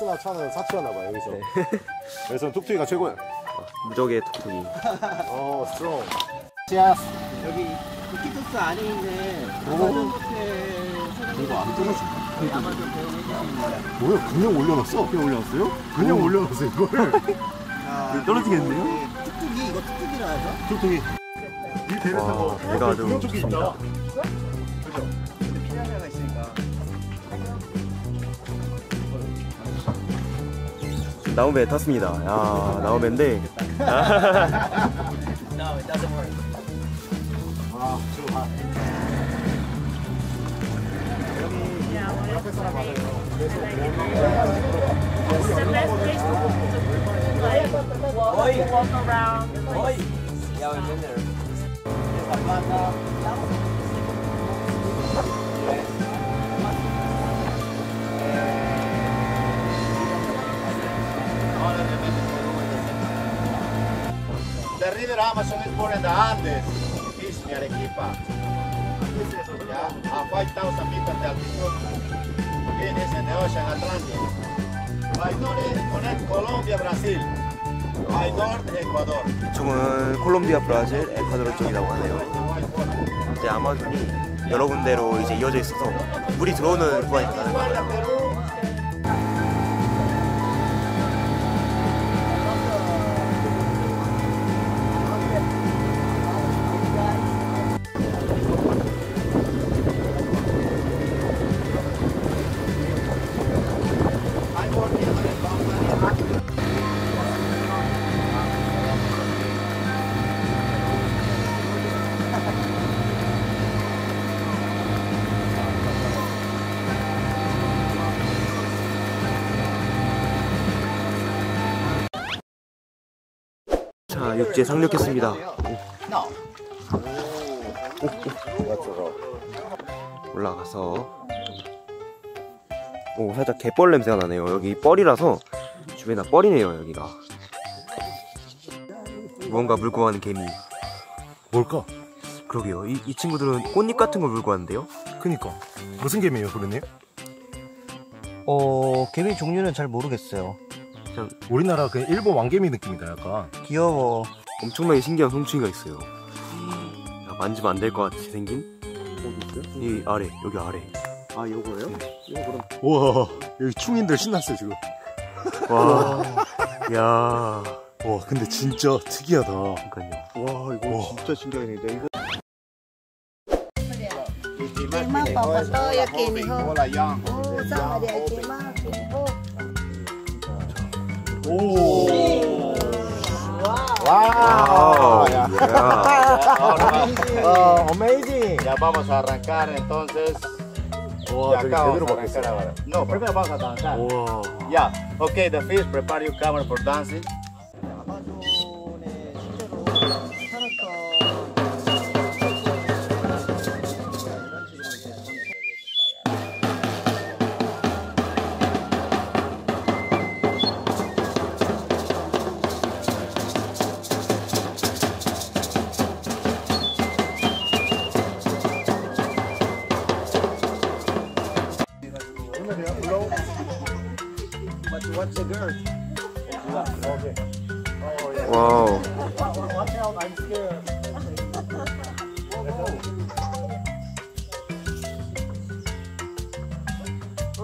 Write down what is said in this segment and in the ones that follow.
박스나 차는 사치였나 봐 여기서. 그래서 툭툭이가 최고야. 무적의 톡톡이. 어, 스트롱. 치아스. 여기 쿠키토스 안에 있는 오. 아마존 호텔 이거 안 떨어진다. 아마존 배우. 뭐야? 그냥 올려놨어? 그냥 올려놨어요? 그냥 올려놨어 이거를. 자, 떨어지겠는데요? 네, 뚝뚝이 이거 뚝뚝이라 하죠? 툭툭이. 이 배를 와, 타고 배가 아주. 좋습니다. 나무배 탔습니다. 야, 나무배인데. River Amazon is born in the Andes, near Arequipa. Yeah, at 5,000 meters altitude. Begins in the Ocean Atlantic. By north it connects Colombia, Brazil. By north, Ecuador. 이쪽은 콜롬비아, 브라질, 에콰도르 쪽이라고 하네요. 이제 아마존이 여러 군데로 이제 이어져 있어서 물이 들어오는 구간이 있다는 거예요. 자, 육지에 상륙했습니다. 올라가서 오 살짝 갯벌 냄새가 나네요 여기 뻘이라서 주변에 다 뻘이네요 여기가 무언가 물고 가는 개미 뭘까? 그러게요 이, 이 친구들은 꽃잎 같은 걸 물고 가는데요 그니까. 무슨 개미예요, 그러님? 어, 개미 종류는 잘 모르겠어요. 우리나라 그 일본 왕개미 느낌이다, 약간. 귀여워. 엄청나게 신기한 송충이가 있어요 야, 만지면 안 될 것 같이 생긴 이 아래 여기 아래 아, 요거예요? 우와, 여기 충인들 신났어요, 지금. 와, 야, 와, 근데 진짜 특이하다. 그러니까요. 와, 이거 진짜 신기하네. 이거 Tema papa to ya. Oh, sama dia tema kini ho. 와우, 야. 아, 어메이징. Ya vamos a arrancar entonces. 와, Ya 저기 acá 제대로 vamos a 받겠어. arrancar ahora. No, primero vamos a danzar. 와. Ya, okay, the fish, prepare your camera for dancing.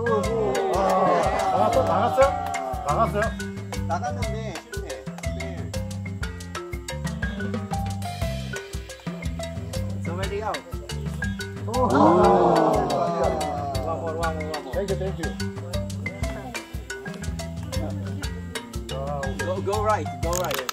나갔어? 나갔어요? 나갔어요? 나갔는데 실패. Somebody out. 땡큐, 땡큐. Go, go right, go right.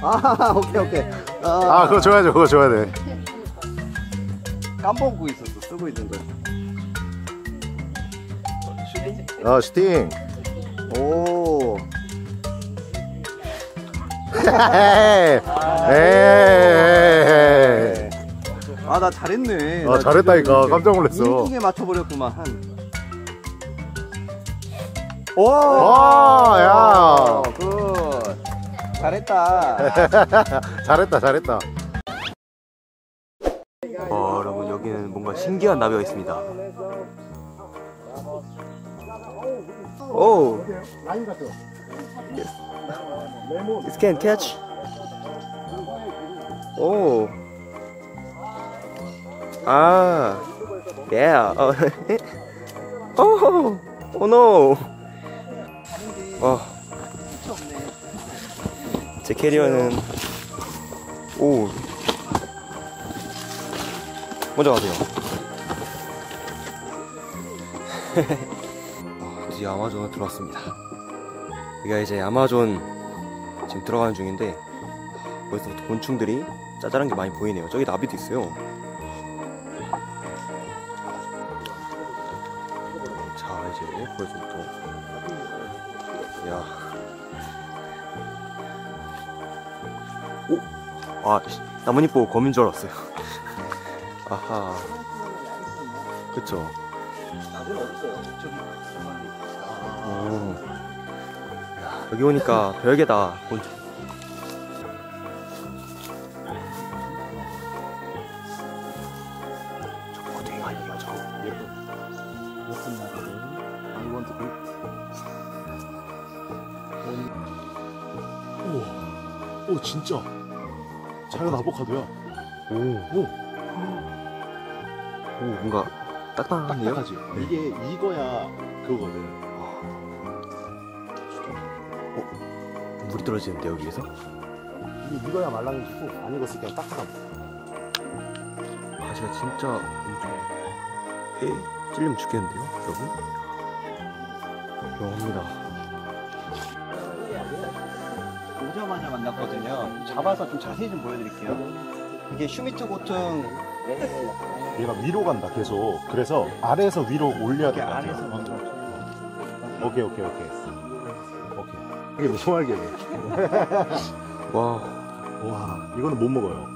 아, 오케이, 오케이. 아, 그거 줘야죠, 그거 줘야 돼. 깜먹고 있었어, 쓰고 있는 거. 아, 슈팅. 오. 에이. 에이. 아, 나 잘했네. 아, 잘했다니까. 깜짝 놀랐어. 웅뚱에 맞춰버렸구만. 와, 야. 굿. 잘했다. 잘했다, 잘했다. 어, 여러분 여기는 뭔가 신기한 나비가 있습니다. 오. It can catch. 오. 아. Yeah. 어. 오. oh no. 어. 제 캐리어는 오. 먼저 가세요. 어, 드디어 아마존에 들어왔습니다. 여기가 이제 아마존 지금 들어가는 중인데 벌써부터 곤충들이 짜잘한 게 많이 보이네요. 저기 나비도 있어요. 자 이제 벌써부터 아, 씨, 나뭇잎 보고 거민 줄 알았어요. 아하. 그쵸. 오. 야, 여기 오니까 별개다. 오, 진짜. 자연 아보카도야. 오, 오. 오, 뭔가 딱딱하네요. 딱딱하지? 이게 이거야 그거거든. 물이 떨어지는데, 여기에서? 이게 이거야 말랑해지고 안 익었을 때 딱딱함. 바지가 진짜 엄청. 에? 찔리면 죽겠는데요, 여러분? 영합니다. 오자마자 만났거든요. 잡아서 좀 자세히 좀 보여드릴게요. 이게 슈미트 고퉁 얘가 위로 간다 계속. 그래서 아래에서 위로 올려야 될 것 같아. 아래에서 오케이 오케이 오케이. 오케이. 이게 무슨 말이야? 와. 와, 이거는 못 먹어요.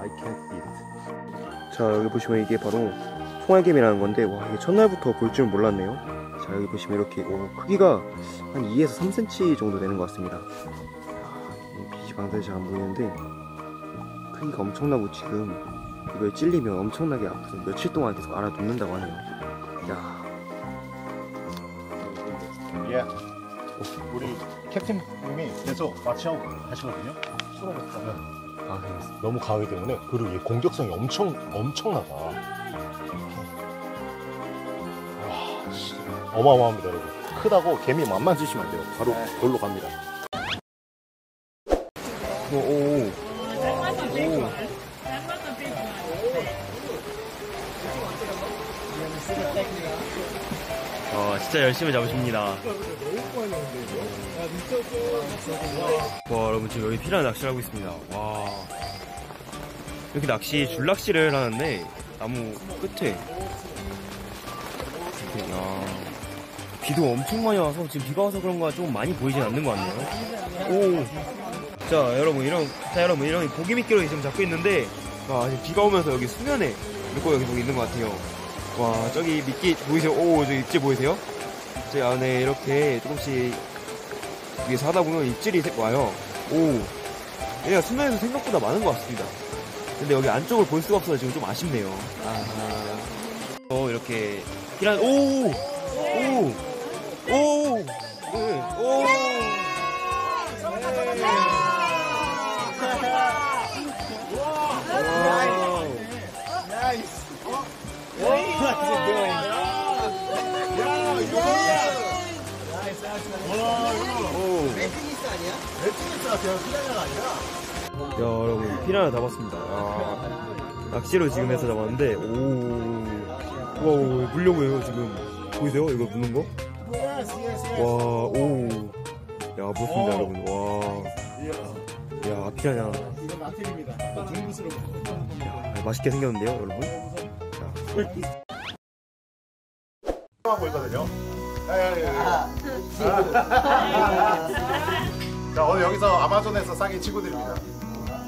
I can't eat. 자 여기 보시면 이게 바로 송알개미라는 건데 와 이게 첫날부터 볼 줄 몰랐네요 자 여기 보시면 이렇게 오, 크기가 한 2에서 3cm 정도 되는 것 같습니다 방사에 잘안 보이는데 크기가 엄청나고 지금 이거에 찔리면 엄청나게 아파서 며칠 동안 계속 알아눕는다고 하네요 야 예. 우리 캡틴님이 계속 마취하고 하시거든요. 아, 알겠습니다 너무 강하기 때문에 그리고 얘 공격성이 엄청 엄청나다. 와, 씨, 어마어마합니다, 여러분. 크다고 개미 맘 만지시면 안 돼요. 바로 돌로 갑니다. 오, 오, 어, 진짜 열심히 잡으십니다. 와, 여러분 지금 여기 피라냐 낚시를 하고 있습니다. 와. 이렇게 낚시, 줄 낚시를 하는데, 나무 끝에. 야. 비도 엄청 많이 와서, 지금 비가 와서 그런가 좀 많이 보이진 않는 것 같네요. 오. 자, 여러분, 이런, 자, 여러분, 이런 고기 미끼로 지금 잡고 있는데, 와, 지금 비가 오면서 여기 수면에 물고기 계속 있는 것 같아요. 와, 저기 미끼 보이세요? 오, 저기 입질 보이세요? 제 안에 이렇게 조금씩 위에서 하다 보면 입질이 생- 와요. 오, 얘가 수면에서 생각보다 많은 것 같습니다. 근데 여기 안쪽을 볼 수가 없어서 지금 좀 아쉽네요. 아, 어, 이렇게, 피란, 오! 오! 오! 네, 피라냐 잡았습니다. 야, 낚시로 지금 해서 잡았는데 오, 와 물려고요 지금 보이세요? 이거 무는 거? 와, 오, 야 무섭습니다 여러분. 와, 야 피라냐. 야, 맛있게 생겼는데요 여러분? 자, 하고 있거든요. 자 오늘 여기서 아마존에서 싸게 치고드립니다.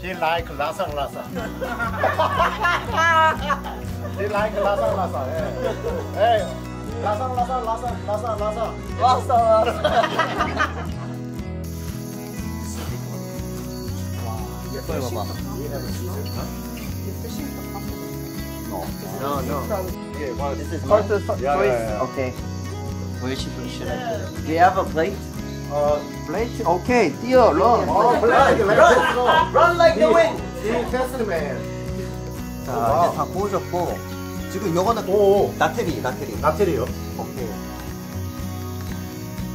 he like lasang lasang. he like lasang lasang. Hey, lasang lasang lasang lasang lasang lasang lasang. 对了吧？No. No, no. Yeah, well, this is my... Yeah, yeah, yeah. Okay. Where should, should I put it? Do you have a plate? 어, 플레이트 오케이 뛰어 런 어, 플레이트 run run like the wind 이 테스트맨 자 아. 이제 다 구워졌고 지금 요거는 오. 나태리 나태리 나태리요 오케이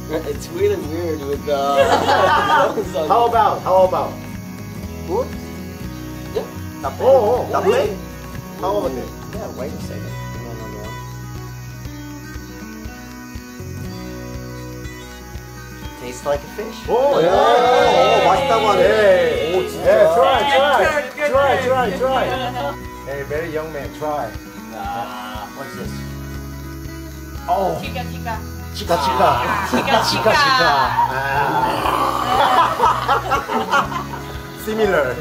It's weird and weird with the How about how about good? Yeah 나쁘 나쁘 How about that? Yeah wait a second tastes like a fish. 오, 예. 오, 맛있다고 하네. 예. 오, 진짜. 예, try, try, try, try, try. Hey, very young man, try. 아, what's this? Oh. Chica, chica. Chica, chica. Chica, chica. chica. Ah. Similar.